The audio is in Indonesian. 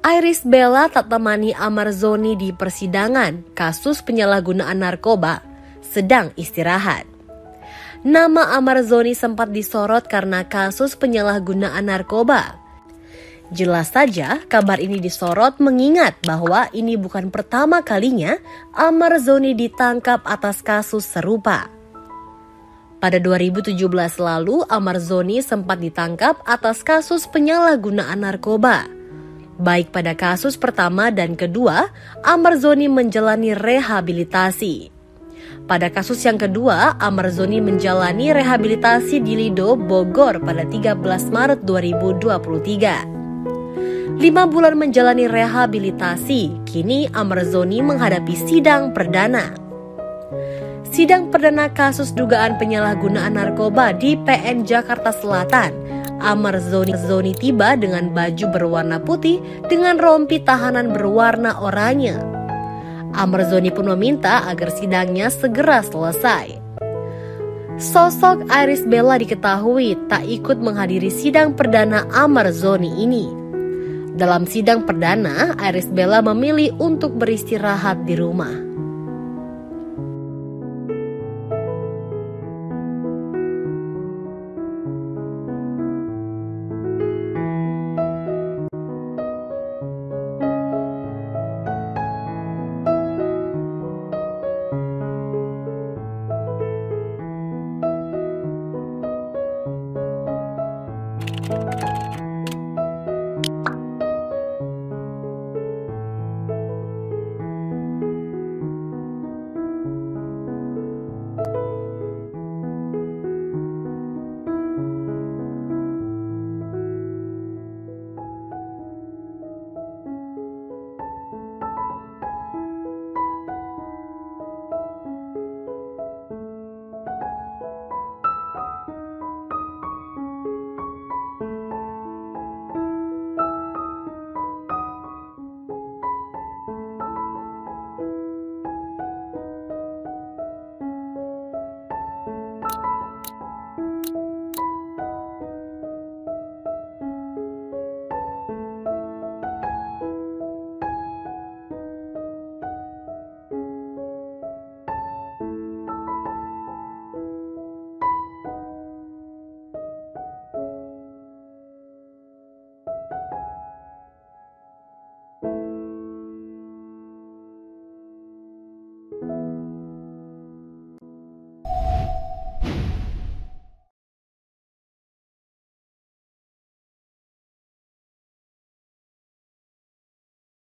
Iris Bella tak temani Amarzoni di persidangan kasus penyalahgunaan narkoba, sedang istirahat. Nama Amarzoni sempat disorot karena kasus penyalahgunaan narkoba. Jelas saja, kabar ini disorot mengingat bahwa ini bukan pertama kalinya Amarzoni ditangkap atas kasus serupa. Pada 2017 lalu, Amarzoni sempat ditangkap atas kasus penyalahgunaan narkoba. Baik pada kasus pertama dan kedua, Amarzoni menjalani rehabilitasi. Pada kasus yang kedua, Amarzoni menjalani rehabilitasi di Lido, Bogor pada 13 Maret 2023. Lima bulan menjalani rehabilitasi, kini Amarzoni menghadapi sidang perdana. Sidang perdana kasus dugaan penyalahgunaan narkoba di PN Jakarta Selatan Amar Zoni tiba dengan baju berwarna putih dengan rompi tahanan berwarna oranye. Amar Zoni pun meminta agar sidangnya segera selesai. Sosok Iris Bella diketahui tak ikut menghadiri sidang perdana Amar Zoni ini. Dalam sidang perdana, Iris Bella memilih untuk beristirahat di rumah.